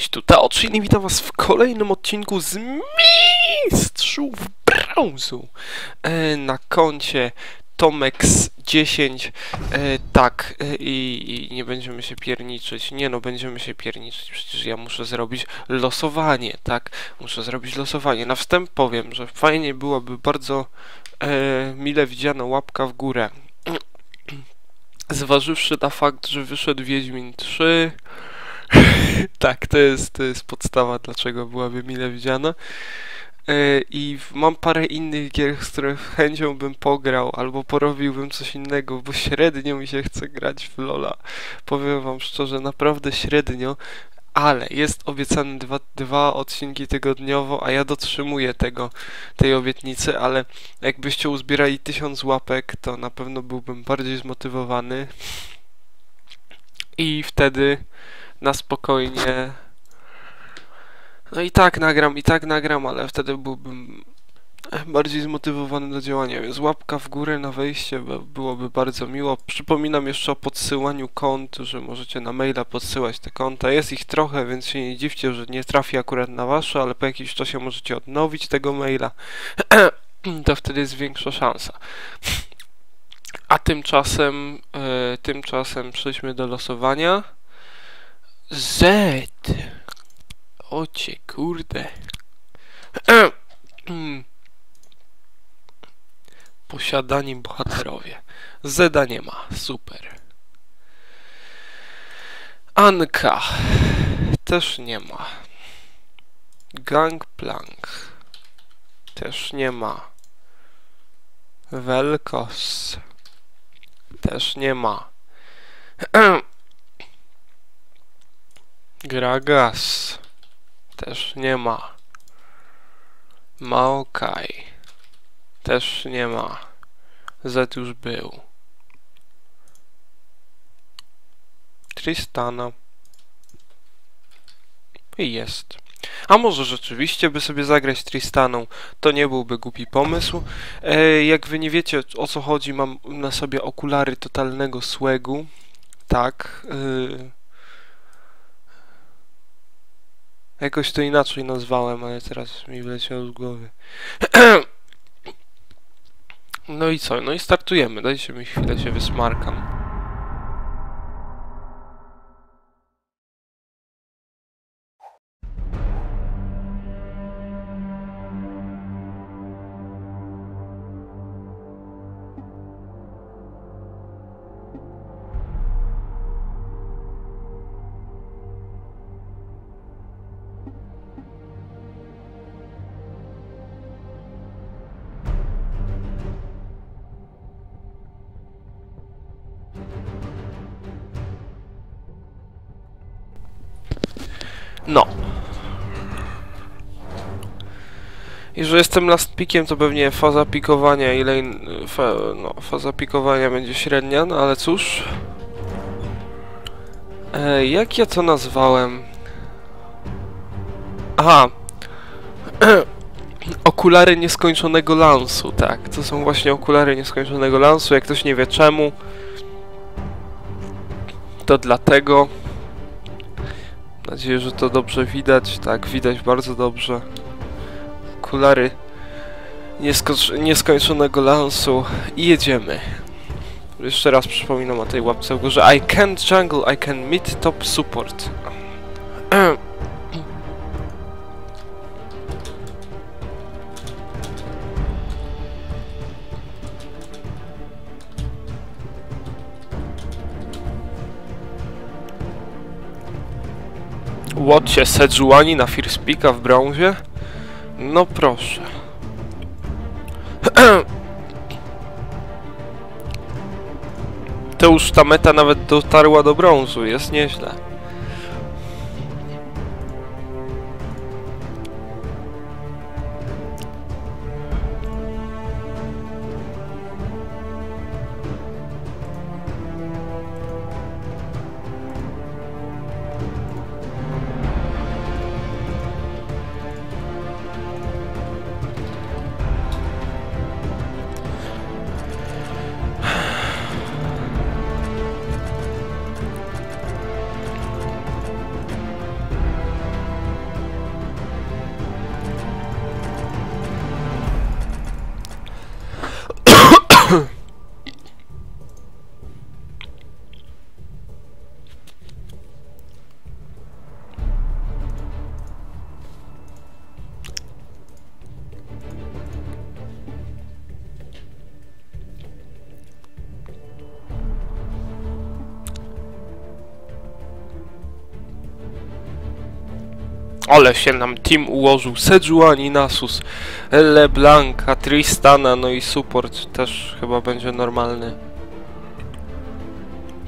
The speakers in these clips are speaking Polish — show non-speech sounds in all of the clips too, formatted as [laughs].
Cześć, tu Taoczyn i witam was w kolejnym odcinku z Mistrzów Brązu. E, na koncie Tomex10 e, tak e, i, i nie będziemy się pierniczyć, nie no będziemy się pierniczyć, przecież ja muszę zrobić losowanie, tak, muszę zrobić losowanie, na wstęp powiem, że fajnie byłaby bardzo e, mile widziana łapka w górę. [clears throat] Zważywszy na fakt, że wyszedł Wiedźmin 3 [laughs] tak, to jest, to jest podstawa, dlaczego byłaby mile widziana. E, I mam parę innych gier, z których chęcią bym pograł, albo porobiłbym coś innego, bo średnio mi się chce grać w Lola. Powiem wam szczerze, naprawdę średnio, ale jest obiecane dwa, dwa odcinki tygodniowo, a ja dotrzymuję tego, tej obietnicy, ale jakbyście uzbierali tysiąc łapek, to na pewno byłbym bardziej zmotywowany. I wtedy na spokojnie. No i tak nagram, i tak nagram, ale wtedy byłbym bardziej zmotywowany do działania, więc łapka w górę na wejście byłoby bardzo miło. Przypominam jeszcze o podsyłaniu kont, że możecie na maila podsyłać te konta. Jest ich trochę, więc się nie dziwcie, że nie trafi akurat na wasze, ale po jakimś czasie możecie odnowić tego maila. [clears throat] to wtedy jest większa szansa. A tymczasem, e, tymczasem przejdźmy do losowania. Z. Ocie, kurde. [clears throat] Posiadani bohaterowie. Zeda nie ma. Super. Anka. Też nie ma. Gangplank. Też nie ma. Velkos. Też nie ma. [clears throat] Gragas. Też nie ma. Maokai. Też nie ma. Z już był. Tristana. I jest. A może rzeczywiście by sobie zagrać Tristaną, to nie byłby głupi pomysł. E, jak wy nie wiecie o co chodzi, mam na sobie okulary totalnego słegu. Tak. Y, Jakoś to inaczej nazwałem, ale teraz mi wleciało z głowy. [clears throat] No i co? No i startujemy. Dajcie mi chwilę się wysmarkam. Że jestem last pickiem, to pewnie faza pikowania i lane... Fa, no, faza pikowania będzie średnia, no ale cóż. E, jak ja to nazwałem? Aha. [clears throat] okulary nieskończonego lansu, tak. To są właśnie okulary nieskończonego lansu. Jak ktoś nie wie czemu, to dlatego. Mam nadzieję, że to dobrze widać. Tak, widać bardzo dobrze. Okulary niesko- nieskończonego lansu i jedziemy. Jeszcze raz przypominam o tej łapce w górze. I can't jungle, I can mid top support. Łocie Sejuani na First Picka w brązie? No proszę. [clears throat] To już ta meta nawet dotarła do brązu, jest nieźle. Ale się nam team ułożył. Sejuani, Nasus, LeBlanca, Tristana, no i support też chyba będzie normalny.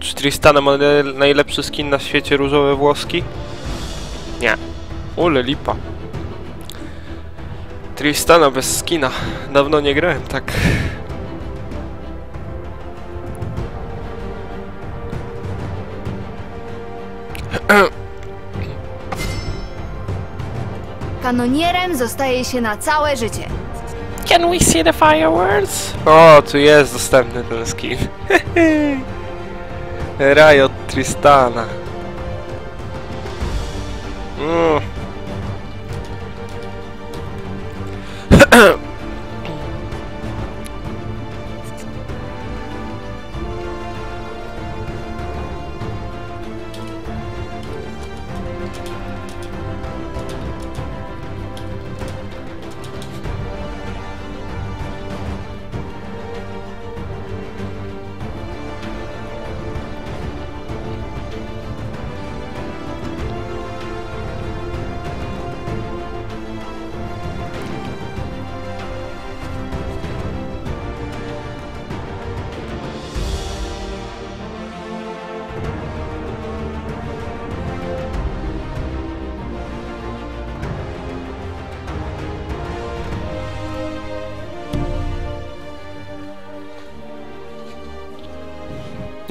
Czy Tristana ma na- najlepszy skin na świecie, różowe włoski? Nie. Ule lipa. Tristana bez skina. Dawno nie grałem tak. Kanonierem zostaje się na całe życie. Can we see the fireworks? O, tu jest dostępny ten skin. [laughs] Riot Tristana. Mm.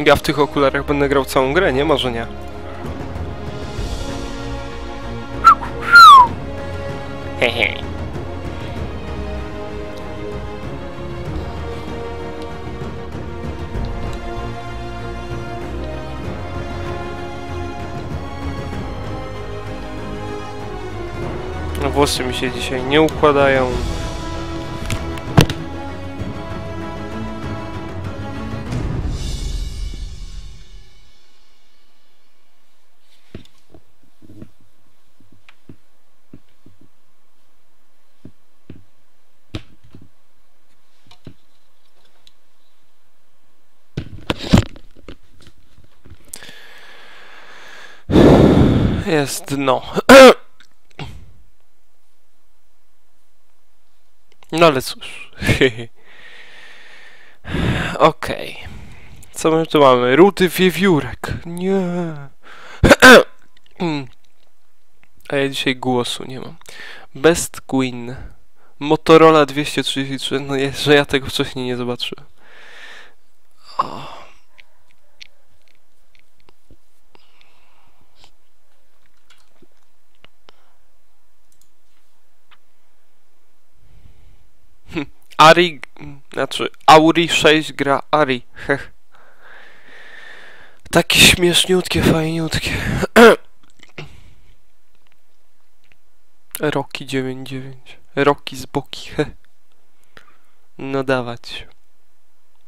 Ja w tych okularach będę grał całą grę, nie? Może nie. Hehe. [laughs] No, Włosy mi się dzisiaj nie układają. Jest dno. [clears throat] No ale cóż. [laughs] Okej. Co my tu mamy? Rudy wiewiórek. Nie. [clears throat] A ja dzisiaj głosu nie mam. Best Queen. Motorola 233. No jest, że ja tego wcześniej nie zobaczyłem. O. Ari, znaczy Auri 6 gra Ari. Heh. Takie śmieszniutkie, fajniutkie. Roki 99. Roki z boki. Heh. No dawać.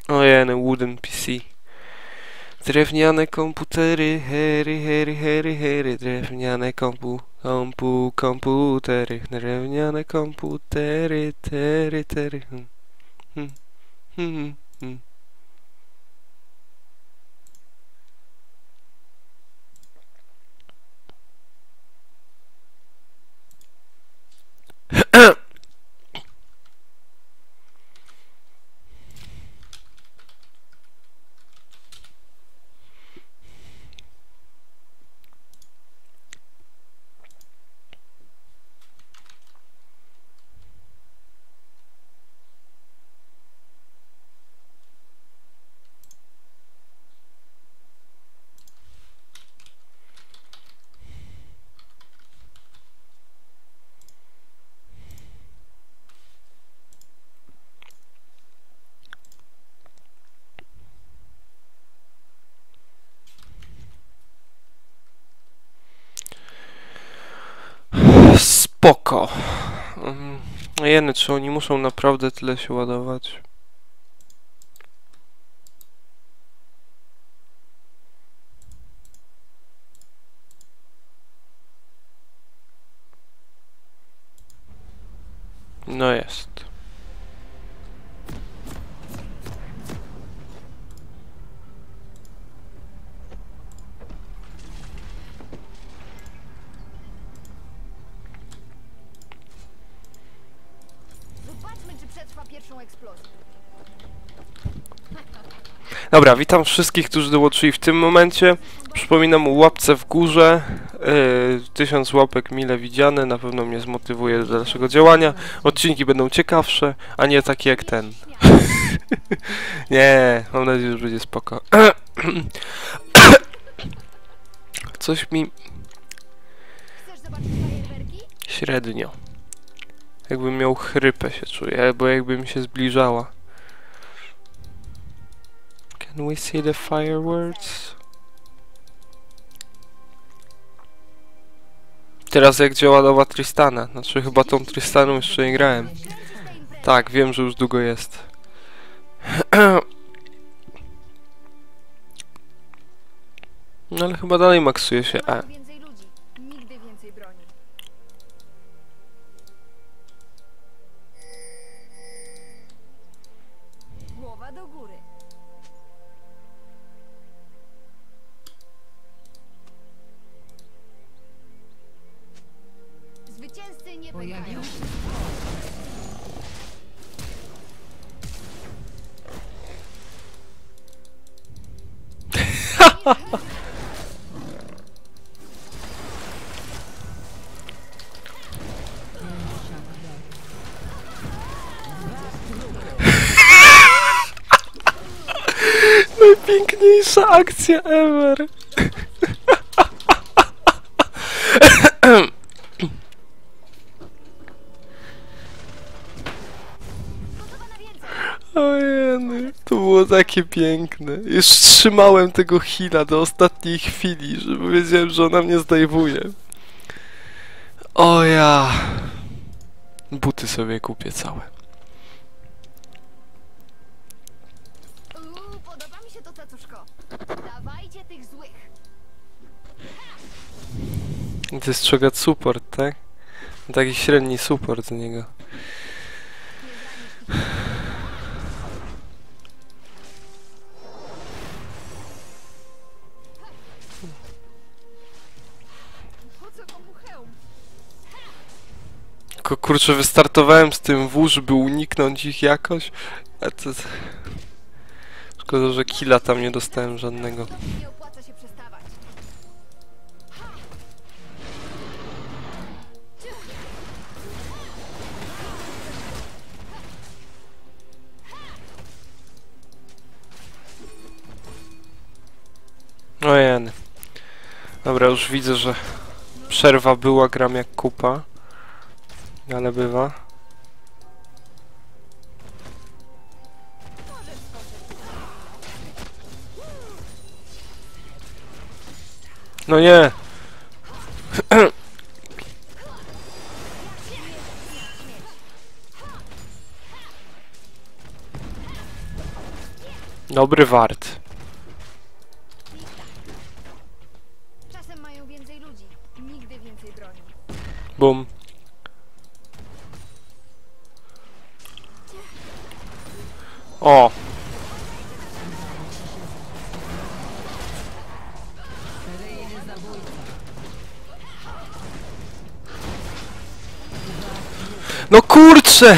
Ojej, wooden PC. Drewniane komputery, hery, hery, hery, hery, drewniane kompu, Ampu, komputery, drewniane komputery, tery, tery. Hm. Hm, hm, hm. Jeny, czy oni muszą naprawdę tyle się ładować? No jest. Dobra, witam wszystkich, którzy dołączyli w tym momencie. Przypominam o łapce w górze. Yy, tysiąc łapek mile widziane, na pewno mnie zmotywuje do dalszego działania. Odcinki będą ciekawsze, a nie takie jak ten. [laughs] nie, mam nadzieję, że będzie spoko. [coughs] Coś mi Chcesz zobaczyć fajerwerki? średnio. Jakbym miał chrypę się czuję, albo jakby mi się zbliżała. Can we see the fireworks? Teraz jak działa nowa Tristana? Znaczy chyba tą Tristaną jeszcze nie grałem. Tak, wiem, że już długo jest. [clears throat] No ale chyba dalej maksuje się E. akcja ever. Ojej, to było takie piękne. Już trzymałem tego heala do ostatniej chwili, żeby wiedziałem, że ona mnie zdejmuje. O ja. Buty sobie kupię całe. Cacuszko. Dawajcie tych złych. Chogat support, tak? Taki średni support z niego. Tylko kurczę, wystartowałem z tym W, żeby uniknąć ich jakoś. A to... Szkoda, że killa tam nie dostałem żadnego. Przestawać. Ojej. Dobra, już widzę, że przerwa była, gram jak kupa. Ale bywa. No nie! Dobry wart. Czasem mają więcej ludzi. Nigdy więcej broni. Bum. O! Kurczę!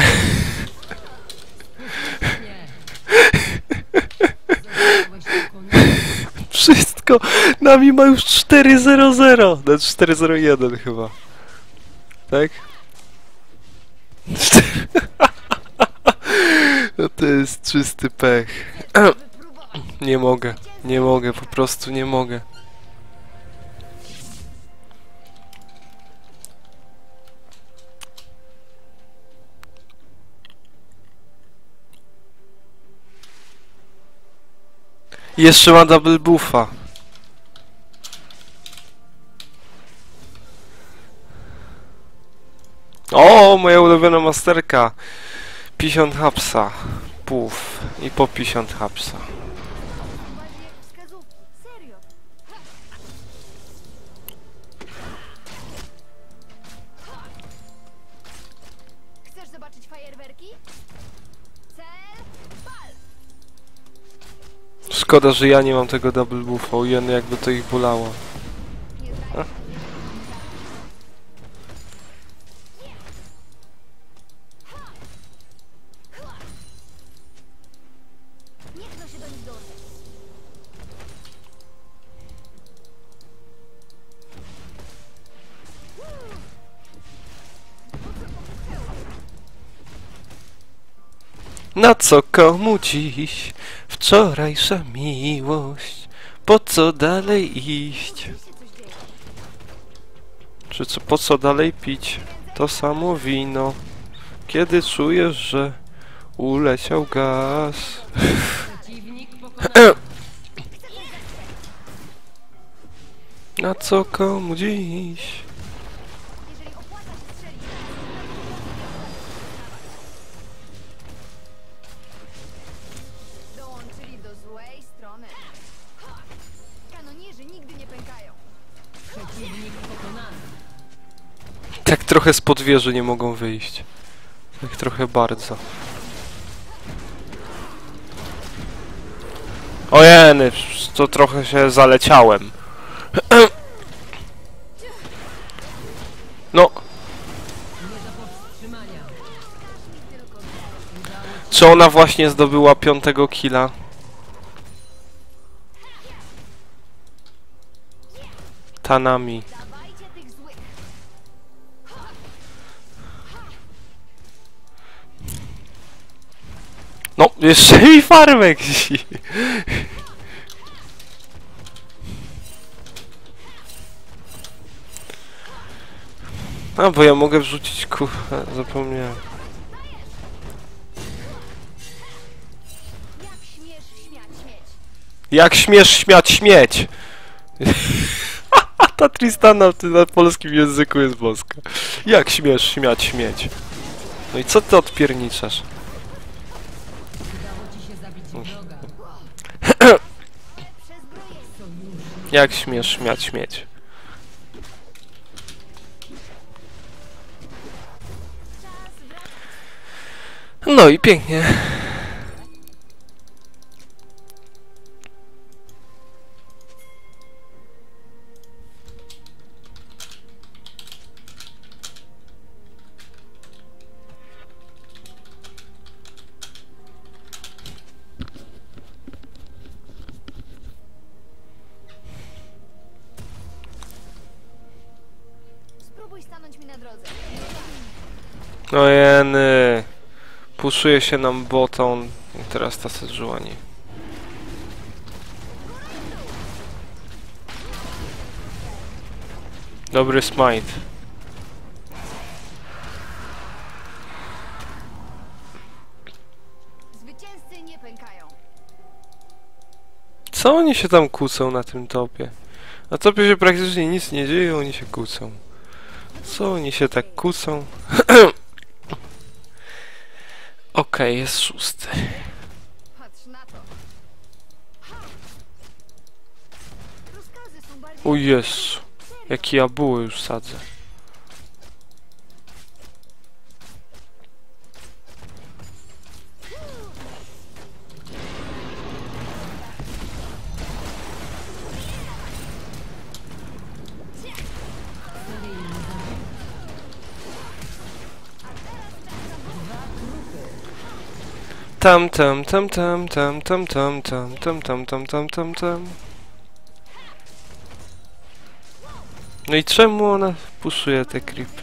Wszystko! Nami ma już 4-0-0! Na 4-0-1 chyba. Tak? [laughs] No to jest czysty pech. [clears throat] Nie mogę, nie mogę, po prostu nie mogę. Jeszcze ma double buffa. O, moja ulubiona masterka. 50 hapsa. Puf. I po 50 hapsa. Szkoda, że ja nie mam tego double buffa. Ujeny jakby to ich bolało. Na co komu dziś wczorajsza miłość? Po co dalej iść? Czy co, po co dalej pić? To samo wino. Kiedy czujesz, że uleciał gaz. [clears throat] Na co komu dziś? Trochę spod wieży nie mogą wyjść. Tak trochę bardzo. Ojeny, to trochę się zaleciałem. No, czy ona właśnie zdobyła piątego killa? Tanami. Jeszcze mi farmek. A, bo ja mogę wrzucić ku... a, Zapomniałem. Jak śmiesz śmiać śmieć? [laughs] Ta Tristana w na polskim języku jest boska. Jak śmiesz śmiać śmieć? No i co ty odpierniczasz? Jak śmiesz śmiać śmieć? No i pięknie. Puszuje się nam boton. I teraz ta Sejuani. Dobry smite. Co oni się tam kłócą na tym topie? Na topie się praktycznie nic nie dzieje, oni się kłócą. Co oni się tak kłócą? [clears throat] Okej, okay, jest szósty. O Jezu, jaki ja buły już sadzę. Tam tam tam tam tam tam tam tam tam tam tam tam tam tam No i czemu ona puszuje te creepy?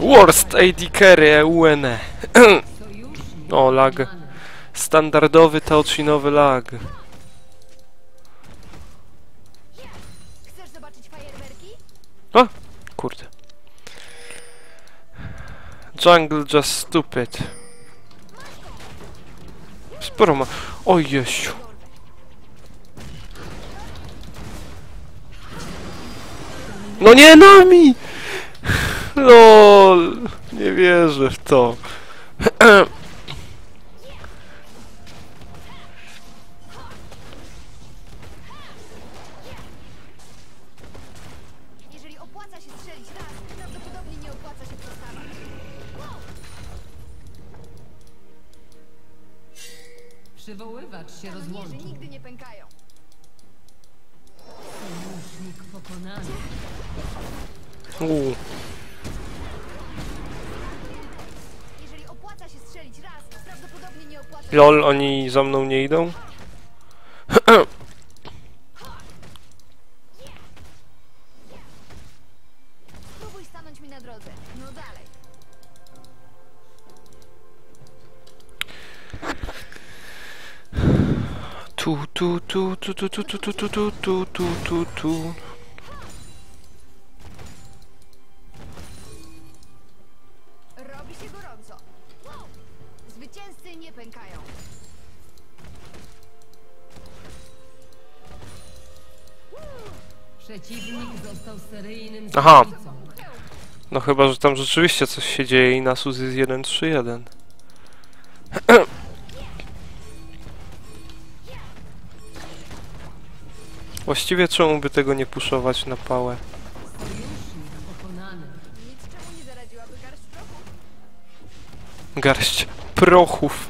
Worst AD carry E UN. sojusznik O, lag. Standardowy Taochinowy lag. Kurde. Jungle just stupid. Sporo ma. O Jesiu. No nie nami! LOL. Nie wierzę w to. [clears throat] LOL, oni za mną nie idą? tu tu tu tu tu tu tu tu tu tu tu tu tu Aha. No chyba, że tam rzeczywiście coś się dzieje i Nasus jest 1-3-1. Właściwie czemu by tego nie puszować na pałę? Garść prochów.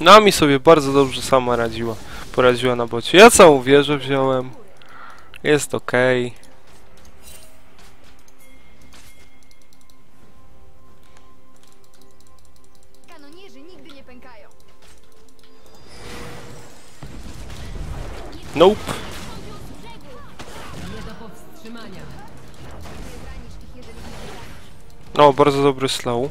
Nami sobie bardzo dobrze sama radziła. Poradziła na bocie. Ja całą wieżę wziąłem. Jest ok. Nope. No, bardzo dobry slow.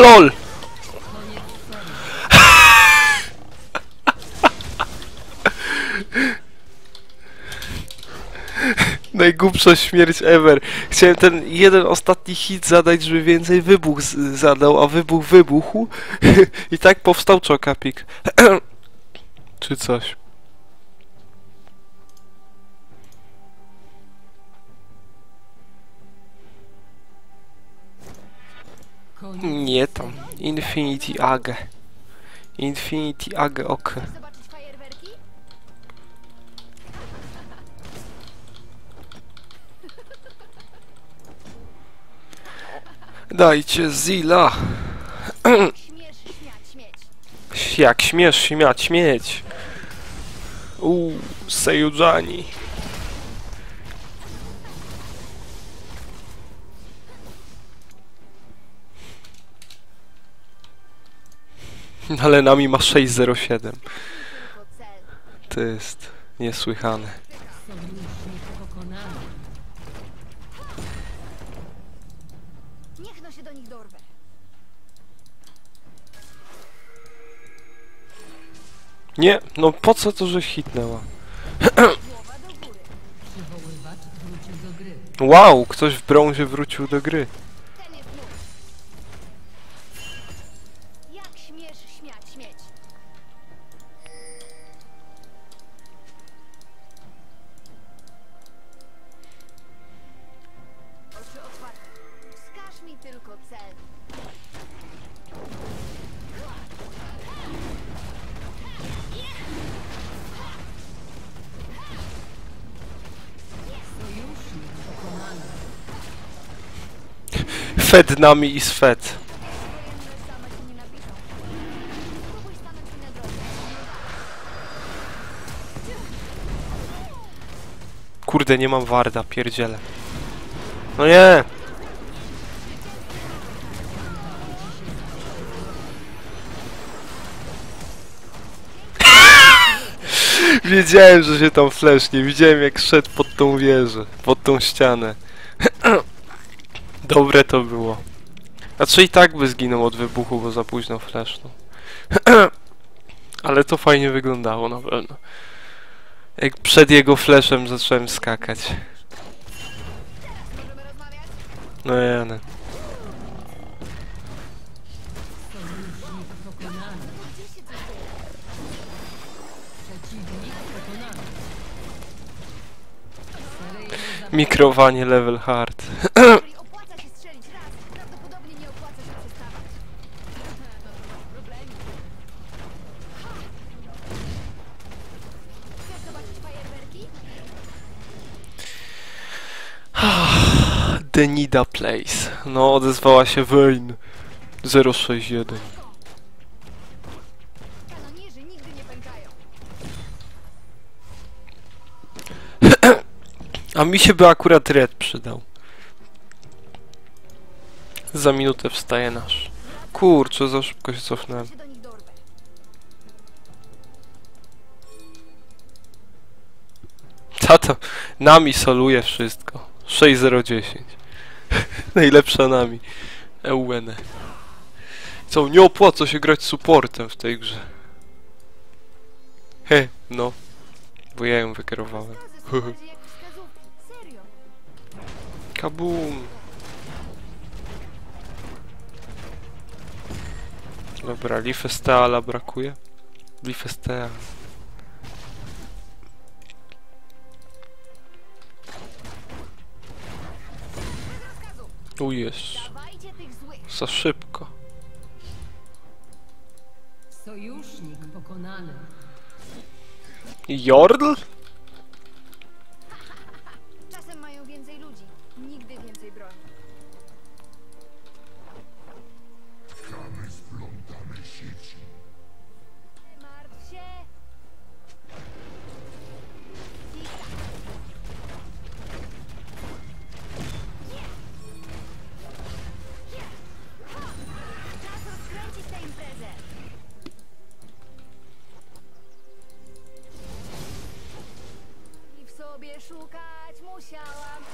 lol! Najgłupsza śmierć ever. Chciałem ten jeden ostatni hit zadać, żeby więcej wybuch zadał, a wybuch wybuchł. [laughs] I tak powstał czokapik. [clears throat] Czy coś. Nie tam. Infinity Age. Infinity Age ok. Dajcie Zilla. Jak śmiesz śmiać śmieć. Uuu, Sejudżani. [laughs] Ale nami ma 607. Tylko cel. To jest niesłychane. Niech no się do nich dorwę. Nie, no po co to, że hitnęła? Wow, ktoś w brązie wrócił do gry. Mi na drodze. Kurde, nie mam warda, pierdziele. No nie! [laughs] Wiedziałem, że się tam flesznie. Widziałem jak szedł pod tą wieżę, pod tą ścianę. [clears throat] Dobre to było. Znaczy i tak by zginął od wybuchu, bo za późno flashnął. [clears throat] Ale to fajnie wyglądało na pewno. Jak przed jego flashem zacząłem skakać. No ja. Mikrowanie level hard. [clears throat] The Nida Place. No, odezwała się Wayne 061. Kanonierzy nigdy nie pękają. [clears throat] A mi się by akurat red przydał. Za minutę wstaje nasz. Kurczę, za szybko się cofnąłem. Tato, nami soluje wszystko. 6010. [laughs] Najlepsza nami. EUN. Co, nie opłaca się grać supportem w tej grze. He, no. Bo ja ją wykierowałem. [laughs] Kabum! Dobra, Lifesteala brakuje. Lifesteal. Tych złych. Za szybko. Sojusznik pokonany. Jordl? Szukać musiałam.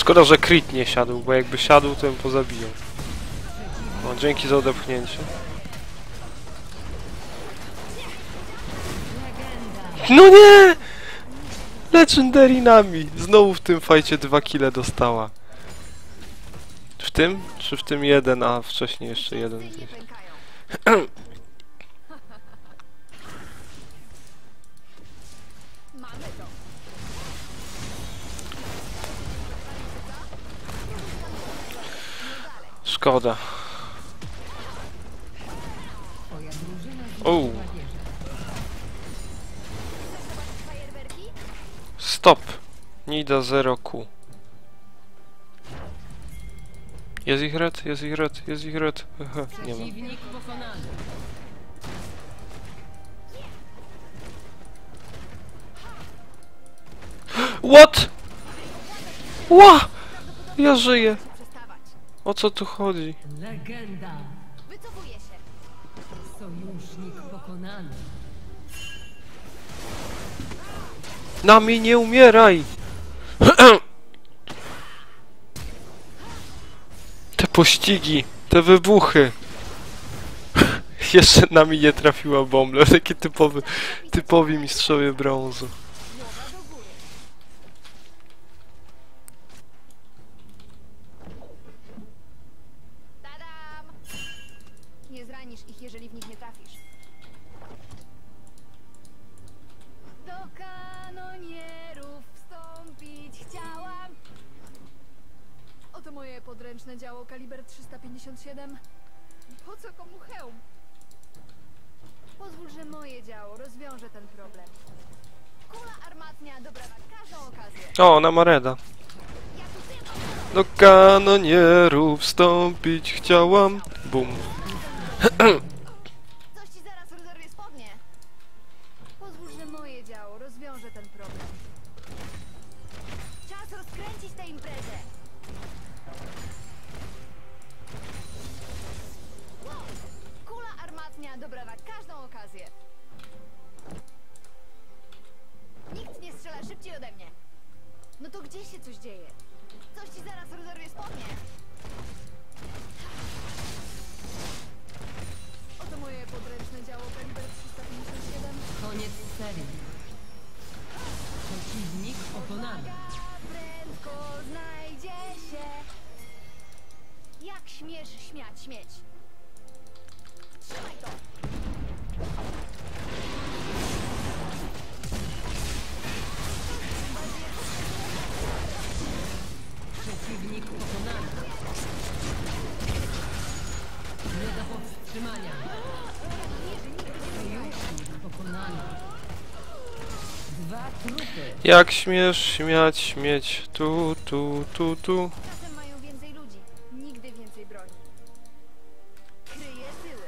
Szkoda, że crit nie siadł, bo jakby siadł, to bym pozabijał. No, dzięki za odepchnięcie. No nie! Legendary nami! Znowu w tym fajcie dwa kile dostała. W tym? Czy w tym jeden, a wcześniej jeszcze jeden gdzieś. Szkoda. Fajerwerki? Stop. Nida 0Q. Jest ich red, jest ich red, jest ich red. Nie ma. What? Ła! Ja żyję. O co tu chodzi? Legenda. Wycofuję się. Sojusznik pokonany. Nami nie umieraj! [clears throat] Te pościgi, te wybuchy. [clears throat] Jeszcze nami nie trafiła bombla. Takie typowy, typowi mistrzowie brązu. Podręczne działo kaliber 357. Po co komu hełm? Pozwól, że moje działo rozwiąże ten problem. Kula armatnia dobra na każdą okazję. O, ona ma reda. Do kanonierów wstąpić chciałam. Bum. [clears throat] szybciej ode mnie. No to gdzie się coś dzieje? Coś ci zaraz rozerwie spodnie. Oto moje podręczne działo kaliber 357. Koniec serii. Przeciwnik pokonany. Prędko znajdzie się. Jak śmiesz śmiać śmieć? Trzymaj to! Nie do powstrzymania. Sojusznik pokonany. Dwa trupy. Jak śmiesz śmiać śmieć tu, tu, tu, tu. Czasem mają więcej ludzi, nigdy więcej broni. Kryje tyły.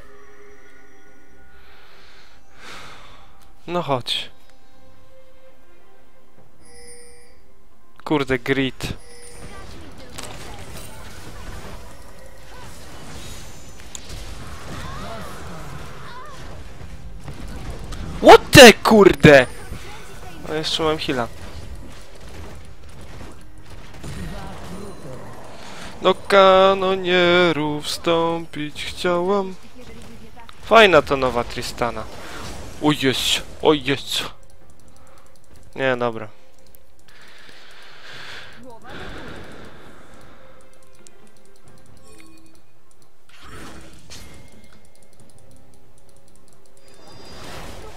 No chodź. Kurde, grid. The kurde! No jeszcze mam heala. Do kanonierów wstąpić chciałam. Fajna to nowa Tristana. O jest, o jest. Nie, dobra.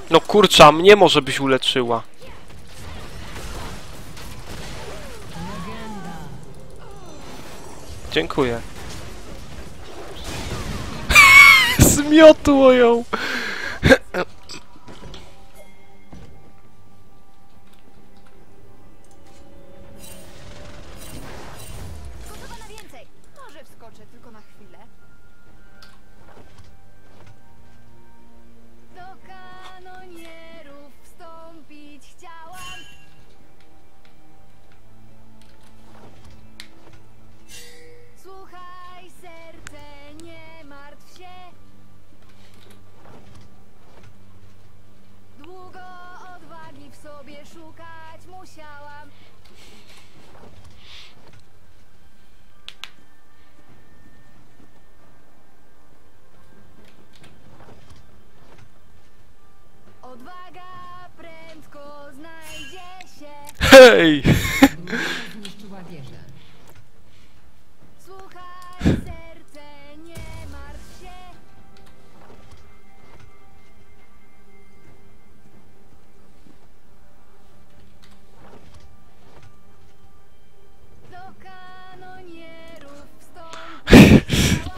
No kurcza, mnie może byś uleczyła. Dziękuję. [laughs] Zmiotło ją!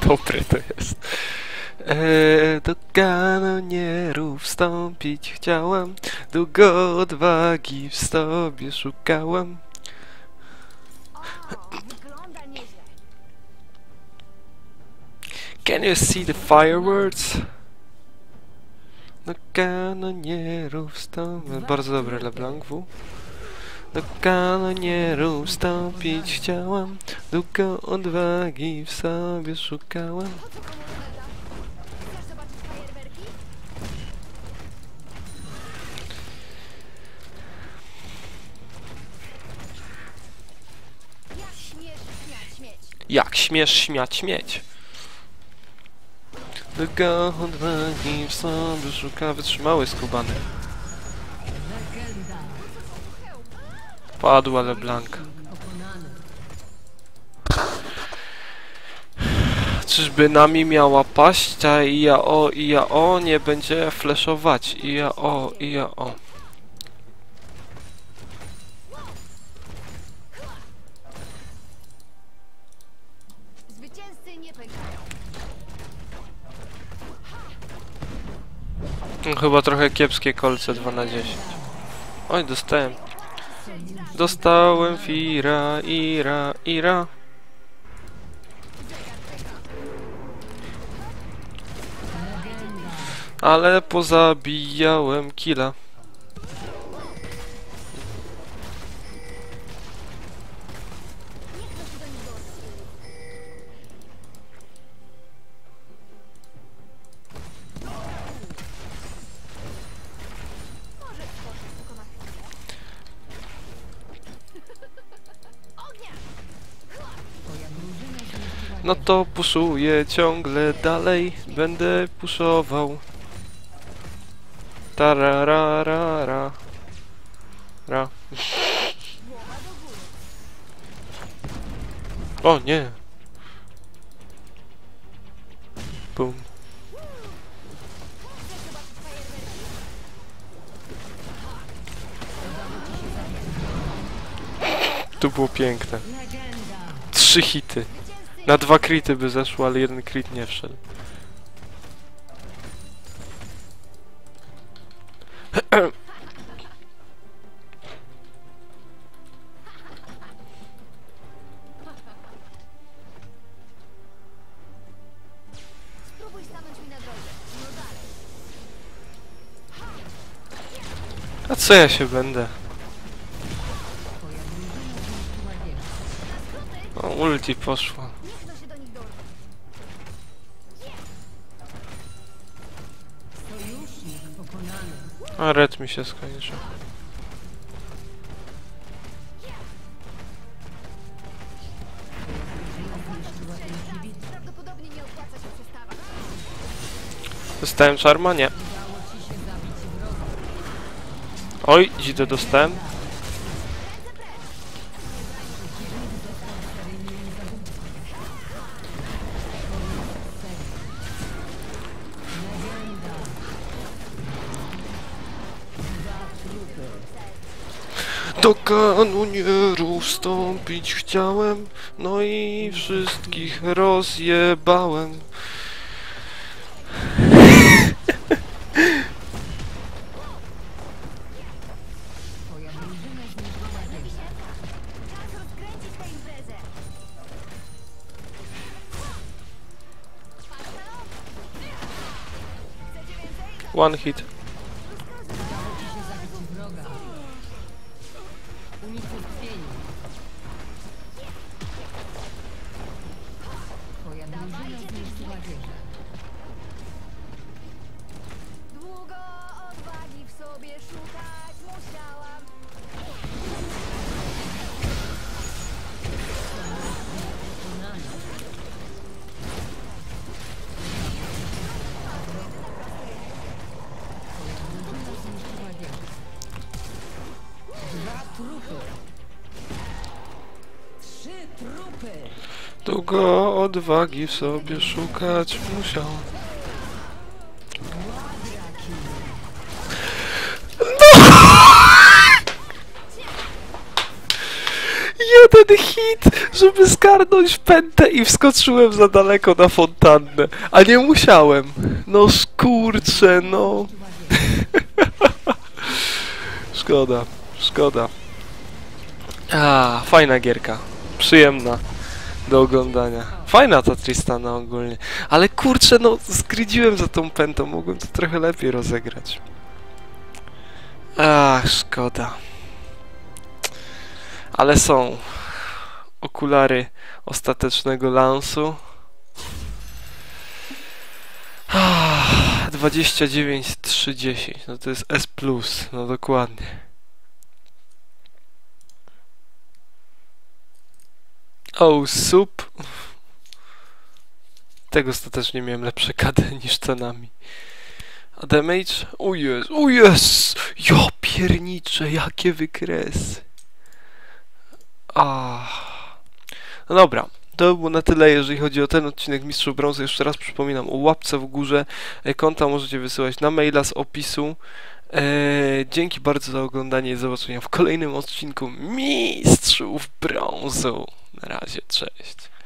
Dobre to jest. Eee, do kanonierów wstąpić chciałam, długo odwagi w sobie szukałam. Can you see the fireworks? Do kanonierów wstąpić... Bardzo dobry LeBlanc W. Do kanonierów wstąpić chciałam, długo odwagi w sobie szukałam. Jak śmiesz śmiać śmieć? Długo odwagi w sobie szuka wytrzymały skubany. Padła LeBlanc. Czyżby nami miała paść, a i ja o, i ja o nie będzie flashować. I ja o, i ja o. Zwycięzcy nie pękają. No, Chyba trochę kiepskie kolce 2 na 10. Oj, dostałem. Dostałem Fira, Ira, Ira. Ale pozabijałem killa. No to puszuję ciągle dalej. Będę puszował. Tarararara. Ra. O nie. Bum. Tu było piękne. Trzy hity. Na dwa krity by zeszło, ale jeden crit nie wszedł. No. A co ja się będę? O, ulti poszła. A red mi się przestawać. Dostałem czarma? Nie. Oj, dzidę dostałem. Do kanonierów wstąpić chciałem, no i wszystkich rozjebałem. Twoja drużyna odwagi w sobie szukać musiał. Jeden hit, żeby skarnąć pętę i wskoczyłem za daleko na fontannę. A nie musiałem. No skurcze, no. [laughs] Szkoda, szkoda. A, fajna gierka. Przyjemna do oglądania. Fajna ta Tristana ogólnie. Ale kurczę, no skrydziłem za tą pętą. Mogłem to trochę lepiej rozegrać. Ach, szkoda. Ale są okulary ostatecznego lansu. Ah, 29 310. No to jest S+, no dokładnie. Oh, sup. Tego ostatecznie miałem lepsze KD [laughs] niż cenami. A damage? O jest, o jest! Ja pierniczę, jakie wykresy. Ah. No dobra, to było na tyle, jeżeli chodzi o ten odcinek Mistrzów Brązu. Jeszcze raz przypominam o łapce w górze. E, Konta możecie wysyłać na maila z opisu. E, dzięki bardzo za oglądanie i zobaczenia w kolejnym odcinku Mistrzów Brązu. Na razie, cześć.